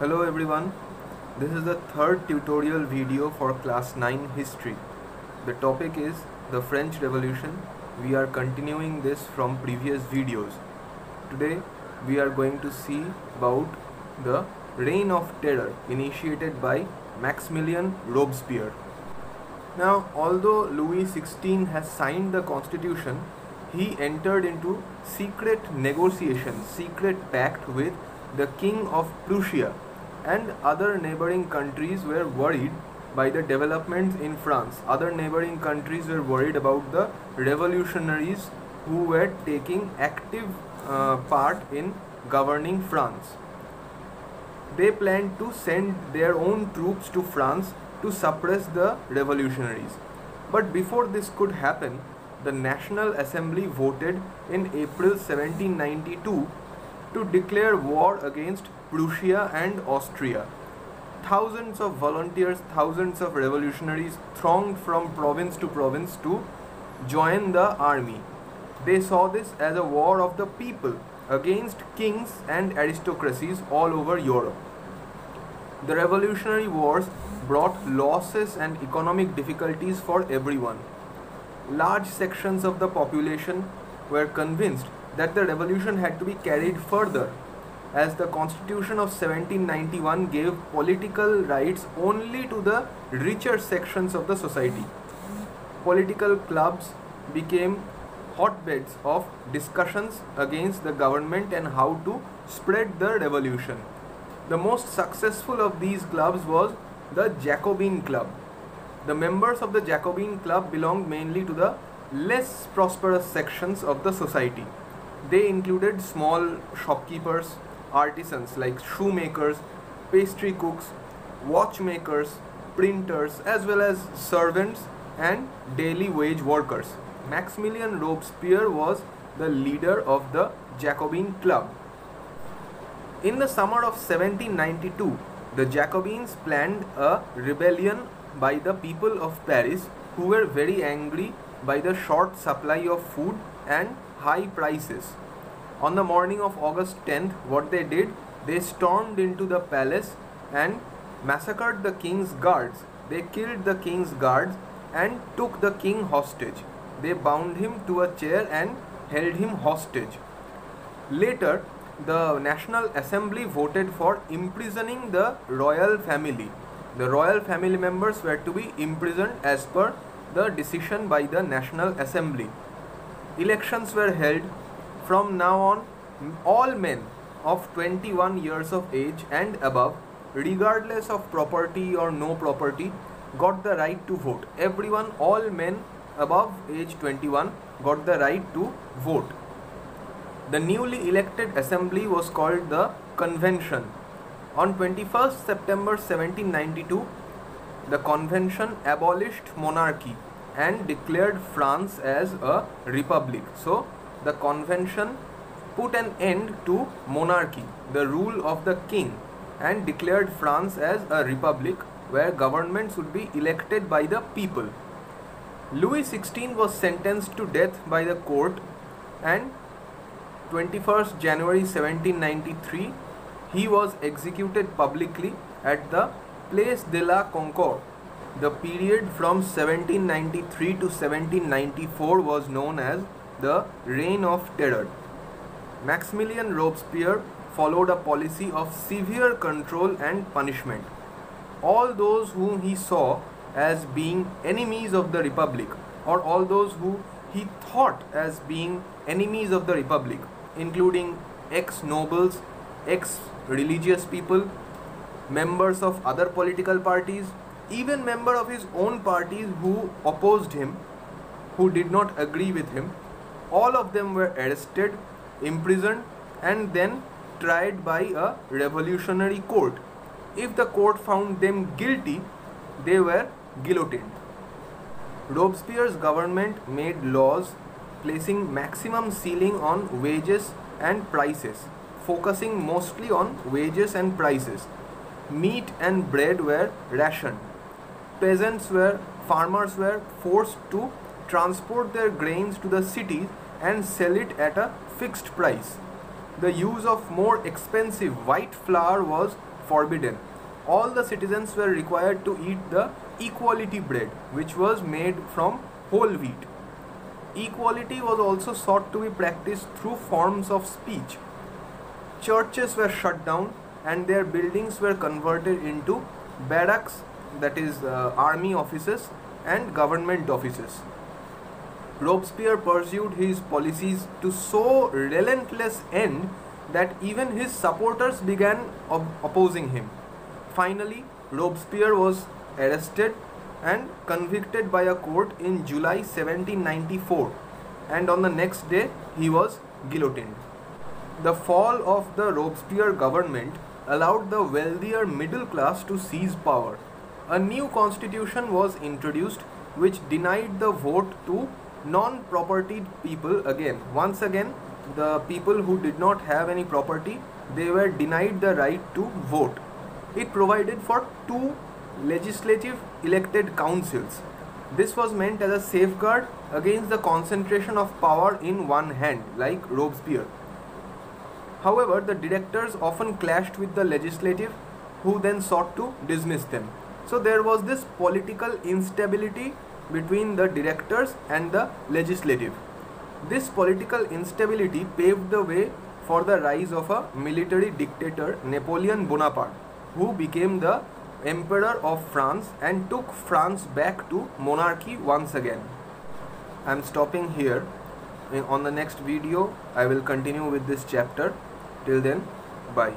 Hello everyone, this is the third tutorial video for class 9 history. The topic is the French Revolution. We are continuing this from previous videos. Today we are going to see about the reign of terror initiated by Maximilian Robespierre. Now although Louis XVI has signed the constitution, he entered into secret negotiations, secret pact with the king of Prussia and other neighboring countries were worried by the developments in France. Other neighboring countries were worried about the revolutionaries who were taking active uh, part in governing France. They planned to send their own troops to France to suppress the revolutionaries. But before this could happen, the National Assembly voted in April 1792 to declare war against Prussia and Austria. Thousands of volunteers, thousands of revolutionaries thronged from province to province to join the army. They saw this as a war of the people against kings and aristocracies all over Europe. The revolutionary wars brought losses and economic difficulties for everyone. Large sections of the population were convinced that the revolution had to be carried further as the constitution of 1791 gave political rights only to the richer sections of the society. Political clubs became hotbeds of discussions against the government and how to spread the revolution. The most successful of these clubs was the Jacobin Club. The members of the Jacobin Club belonged mainly to the less prosperous sections of the society. They included small shopkeepers, artisans like shoemakers, pastry cooks, watchmakers, printers, as well as servants and daily wage workers. Maximilian Robespierre was the leader of the Jacobin Club. In the summer of 1792, the Jacobins planned a rebellion by the people of Paris who were very angry by the short supply of food and high prices. On the morning of August 10th, what they did, they stormed into the palace and massacred the king's guards. They killed the king's guards and took the king hostage. They bound him to a chair and held him hostage. Later, the National Assembly voted for imprisoning the royal family. The royal family members were to be imprisoned as per the decision by the National Assembly. Elections were held from now on, all men of 21 years of age and above, regardless of property or no property, got the right to vote. Everyone, all men above age 21, got the right to vote. The newly elected assembly was called the Convention. On 21st September 1792, the convention abolished monarchy and declared France as a republic. So, the convention put an end to monarchy, the rule of the king, and declared France as a republic where government should be elected by the people. Louis XVI was sentenced to death by the court and 21st January 1793 he was executed publicly at the Place de la Concorde. The period from 1793 to 1794 was known as the Reign of Terror. Maximilian Robespierre followed a policy of severe control and punishment. All those whom he saw as being enemies of the Republic, or all those who he thought as being enemies of the Republic, including ex nobles, ex religious people, members of other political parties, even member of his own party who opposed him, who did not agree with him, all of them were arrested, imprisoned, and then tried by a revolutionary court. If the court found them guilty, they were guillotined. Robespierre's government made laws placing maximum ceiling on wages and prices, focusing mostly on wages and prices. Meat and bread were rationed. Peasants were, farmers were forced to transport their grains to the cities and sell it at a fixed price. The use of more expensive white flour was forbidden. All the citizens were required to eat the equality bread, which was made from whole wheat. Equality was also sought to be practiced through forms of speech. Churches were shut down and their buildings were converted into barracks, that is, uh, army offices, and government offices. Robespierre pursued his policies to so relentless end that even his supporters began op- opposing him. Finally, Robespierre was arrested and convicted by a court in July 1794 and on the next day he was guillotined. The fall of the Robespierre government allowed the wealthier middle class to seize power. A new constitution was introduced which denied the vote to non-propertied people again. Once again the people who did not have any property they were denied the right to vote. It provided for two legislative elected councils. This was meant as a safeguard against the concentration of power in one hand like robespierre. However the directors often clashed with the legislative who then sought to dismiss them so there was this political instability between the directors and the legislative. This political instability paved the way for the rise of a military dictator Napoleon Bonaparte who became the emperor of France and took France back to monarchy once again. I am stopping here. On the next video I will continue with this chapter. Till then, bye.